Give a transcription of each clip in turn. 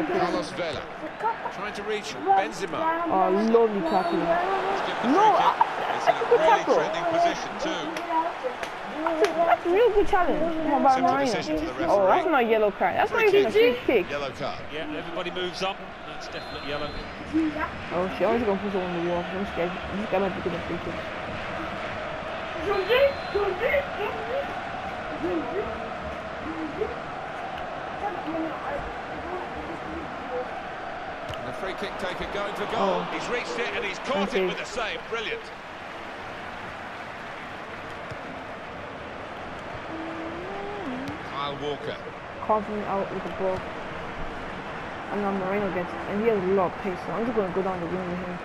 I could. Carlos Vela trying to reach Benzema. Oh, lovely tackle. He's No, free I- kick. It's in a really tackle. threatening position too. That's a real good challenge. Come on, Simple Marino. decision for the referee. Oh, that's not yellow card. That's not even a free kick. Yellow card. Yeah, everybody moves up. That's definitely yellow. Oh shit, I'm just gonna push it on the wall. I'm scared. This guy might be good at free kicks. And the free kick taker going for goal. Oh. He's reached it and he's caught it with a save. Brilliant. Kyle Walker. Confident out with the ball. And now Moreno gets it. And he has a lot of pace, so I'm just gonna go down the wing with him.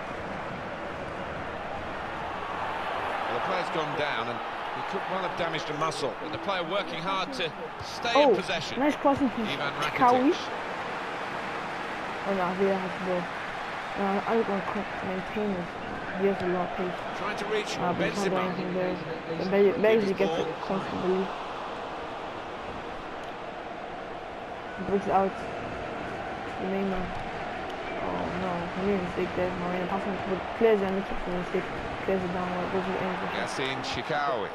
Well, the player's gone down and he could well have damaged a muscle. But the player working hard to stay Oh, in possession. nice crossing to Ivan. Rakitic. Oh no, Villa has the ball. Uh, I'm gonna maintain this. He has a lot of pace. Trying to reach Uh, but he's not Benzema. anything there. And Be- Beasley gets it it out. to Neymar. Oh no, he made a mistake there. Moreno passing it, but clears it and makes a mistake. Clears it down where it goes to the end. the. Yassine Chikhaoui.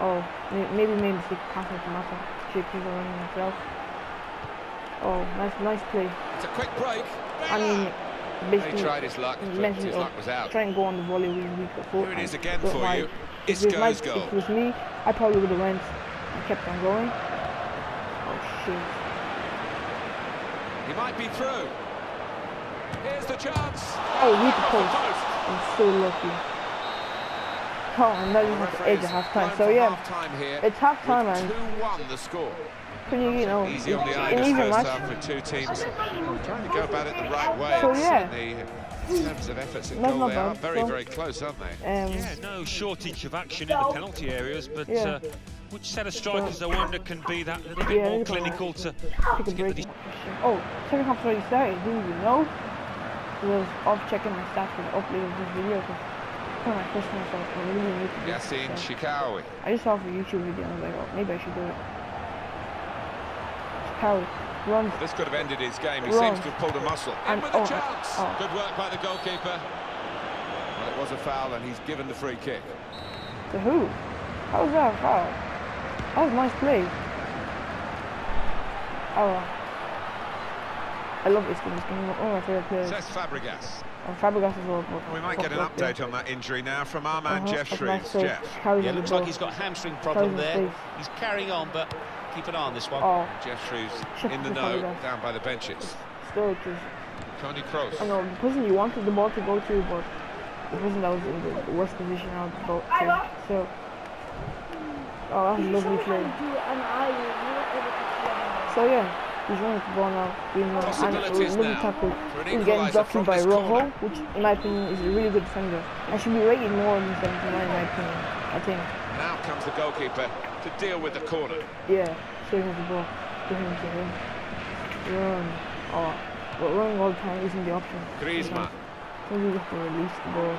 Oh, may- maybe made a mistake passing to Mata. Chip he's running himself. Oh, nice, nice play. It's a quick break. I mean, He basically, tried his luck, but his luck was out. try and go on the volley with weaker foot. Here it is again for mind. you. If it was Isco's my- goal. If it was me, I probably would have went and kept on going. Oh shit. He might be through. Here's the chance. Oh, weak Off the post. I'm so lucky. Oh, and you have to edge at half time. So yeah, half-time here. it's half time and 2-1 the score. Pretty, you know, Easy on the it's eye an this first match. half with two teams trying to go about it the right way. So, yeah. certainly, in terms of efforts at goal, not they are very, So- very close, aren't they? Um, Yeah, no shortage of action in the penalty areas, but Yeah. uh, which set of strikers I wonder can be that little bit Yeah, more it's all right. clinical to, take to a get break. the Oh, second half already started. Didn't you know? I was off checking my stats for the upload of this video because kind of question myself. I really need to do this, Yassine so Chikhaoui. I just saw it for YouTube video and I was like, oh, maybe I should do it. Carry, runs, This could have ended his game. He Wrong. seems to have pulled a muscle. In And- with a oh, chance. oh. Good work by the goalkeeper. Well, it was a foul, and he's given the free kick. to who? How was that a foul? That was a nice play. Oh, I love this game. This game one of my favorite players. Cesc Fabregas. And Fabregas as well. but- We might get an but- yeah. update on that injury now from our man Uh-huh, Geoff that's a nice Geoff. Yeah, looks like he's got a hamstring problem on there. He's carrying on, but keep an eye on this one. Oh, Geoff Shreeves in the Shreeves, know down by the benches. still, it was Tony Kroos. I know the person you wanted the ball to go to, but the person that was in the worst position out of the ball to. So, oh, that was a lovely play. So yeah, he's running the ball now, being uh, and it was Possibilities a lovely now tackle. for an He's getting equaliser blocked from by this Rojo, which in my opinion is a really good defender. I should be rated more than 79 in my opinion. I think. Now comes the goalkeeper to deal with the corner. Yeah, saving the ball. Give him to him. Run. Oh, but running all the time isn't the option. Griezmann. Sometimes you have to release the ball.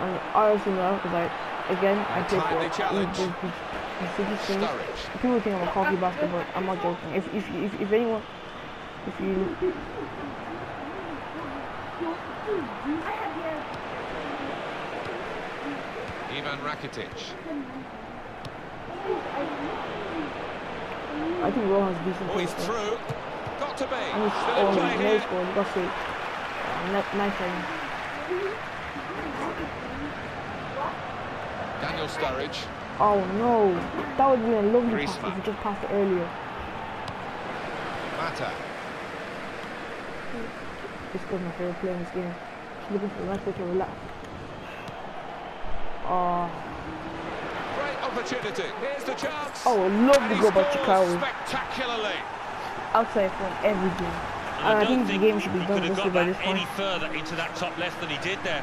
And I also know, because I, again, I take for Tightly challenged. the, the, the city thing. People think I'm a cocky bastard, but I'm not joking. If, if, if, if anyone, if you, Ivan Rakitic. I think Rohan's decent. Oh, he's through. Got to be. And he's, Still oh, play he's here. no score, he got saved. Uh, nice saving. Daniel Sturridge. Oh no, that would be a lovely pass Griezmann. if you just passed it earlier. Mata. This is my favorite player in this game. Just looking for the right way to relax. Oh, Great opportunity. Here's the chance. oh, love And the he goal by scores Chikhaoui. Spectacularly. Outside from everything. And And I I don't think the game should be he done could have got by that this point. any further into that top left than he did there.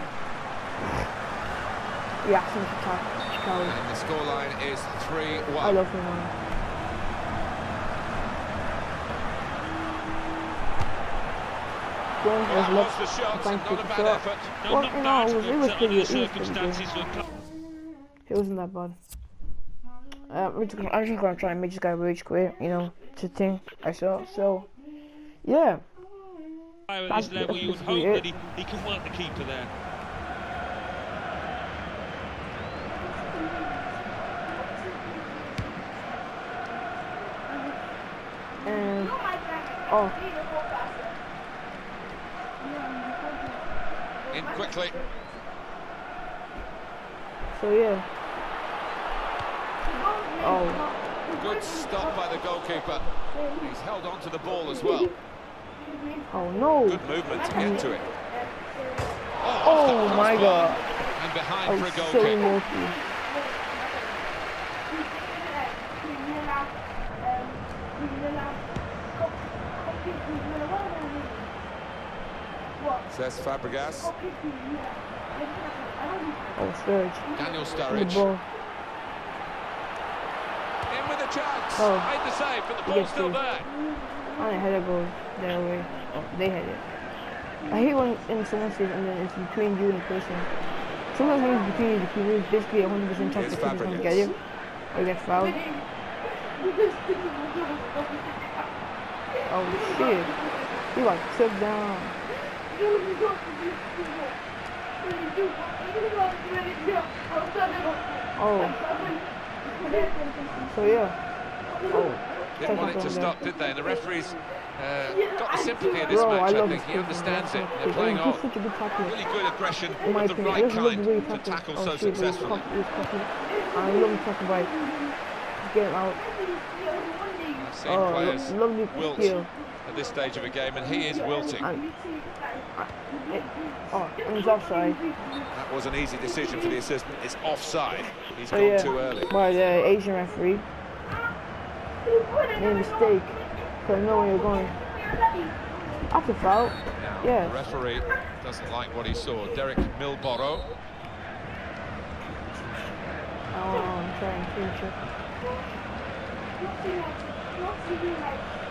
Yeah, since attack, Chikhaoui. And the scoreline is 3-1. I love him, man. Going for his That left was the shot, flank not kick to bad No, Well, not no, it was- it but, was pretty- under the it was pretty good. It wasn't that bad. Uh, I'm just gonna- I'm just gonna try and make this guy rage quit, you know, to thing I saw. So, Yeah. At That's- this level, you would hope it. that he, he can work the keeper there. And oh, In quickly. so yeah. Oh, Good stop by the goalkeeper. He's held on to the ball as well. oh no. Good movement to get to it. Oh, off Oh my god. And behind for a was goal so lucky. Cesc Fabregas. Oh, Sturge. Daniel Sturridge. ball. In with a chance. Oh. Made the save, but the He ball's gets still through. there. I didn't a goal their way. Oh, they had it. I hate when in someone says and then it's between you and the person. Sometimes when it's between you and the keeper, it's basically a 100% chance Here's the keeper's going to Fabregas. get you or get fouled. Oh shit. He got took down. Oh. So yeah. Oh. Didn't want it to stop, there. did they? The referee's uh, got the sympathy of this Bro, match, I love think. He understands it. They're playing He's on. such a good tackler. Really good aggression, In the opinion, right kind he to tackle oh, so shit, he's successfully. cocky, he's cocky. I love tackle by get him out. I've seen Oh, players lo- lovely wilt skill. at this stage of a game, and he is wilting. Uh, it, oh, and he's offside. That was an easy decision for the assistant. It's offside. He's gone yeah, too early. by the uh, Asian referee. Made a mistake. Cause I know where you're going. That's a foul. Now, Yeah. the referee doesn't like what he saw. Derek Milboro. Oh, I'm trying to future. Cesc Fabregas.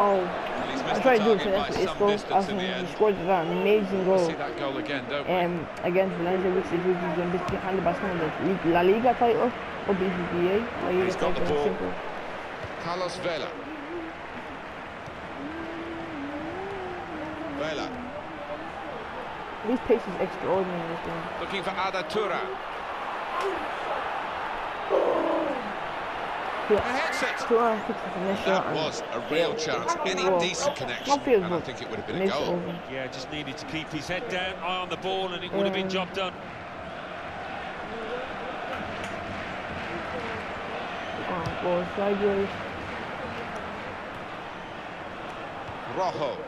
Oh, I missed tried the doing target by finesse, but it's goal. Arsenal scored that amazing We'll goal. see that goal again, don't we? um, against Valencia, which is which is going to be handled by someone La Liga title or BBVA. La Liga He's got the ball. simple. Carlos Vela. Vela His pace is extraordinary in this game. looking for Arda Turan. Yeah. And hits it. Turan kicks the finesse shot That was a real chance. Any Well, decent connection, not field and I think it would have been a goal. Yeah, just needed to keep his head down, eye on the ball, and it would have been job done. Oh, ball sideways. Rojo.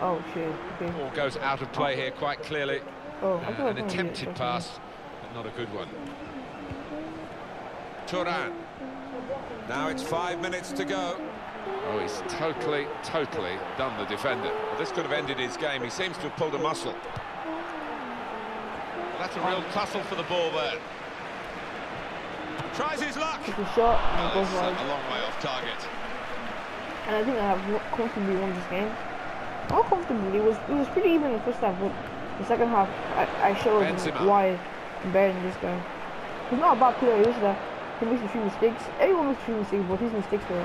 Oh shit. Okay. Ball goes out of play here quite clearly. Oh, Uh, an I was gonna attempted pass, but not a good one. Turan. Now it's five minutes to go. Oh, he's totally, totally done the defender. Well, this could have ended his game. He seems to have pulled a muscle. Well, that's a real tussle for the ball there. Tries his luck. It's a shot Well, it's a long way off target. And I think I have comfortably won this game. Not comfortably. It was it was pretty even in the first half, but the second half I, I showed Benzema. why I'm better than this guy. He's not a bad player. He's that he makes a few mistakes. Everyone makes a few mistakes, but his mistakes were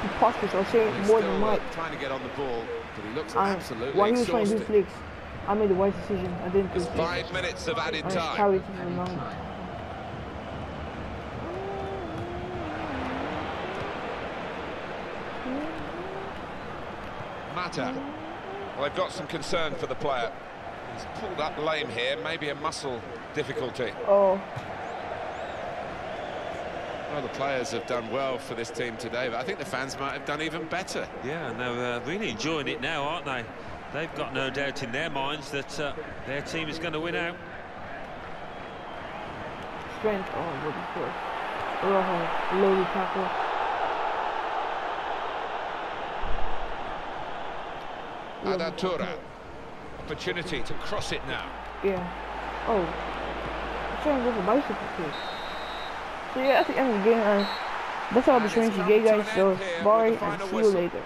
preposterous. I'll say He's more than uh, Mike. trying to get on the ball, but he looks And absolutely while he was trying to do exhausted. flicks, I made the wise decision. I didn't flicks. five minutes of added I time. carried him along. Mata. Well, they've got some concern for the player. He's pulled up lame here, maybe a muscle difficulty. Oh, Well, the players have done well for this team today, but I think the fans might have done even better. Yeah, and they're uh, really enjoying it now, aren't they? They've got no doubt in their minds that uh, their team is going to win out. strength. Oh, what is this? Rojo, lowly tackle. Arda Turan. Opportunity to cross it now. Yeah. Oh. I'm trying to go for bicycle kick. So yeah, uh, that's the end of the game, and that's all the you get, guys. So, bye, and see you later.